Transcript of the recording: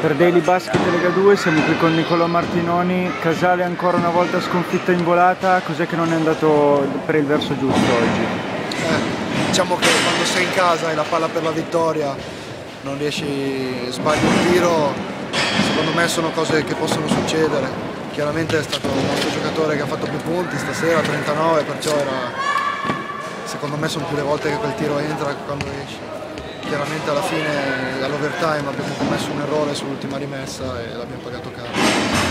Per Daily Basket Lega 2 siamo qui con Nicolò Martinoni, Casale ancora una volta sconfitta in volata, cos'è che non è andato per il verso giusto oggi? Eh, diciamo che quando sei in casa e la palla per la vittoria non riesci, sbagli un tiro, secondo me sono cose che possono succedere. Chiaramente è stato il nostro giocatore che ha fatto più punti stasera, 39, perciò era, secondo me sono più le volte che quel tiro entra quando esce chiaramente alla fine all'overtime abbiamo commesso un errore sull'ultima rimessa e l'abbiamo pagato caro.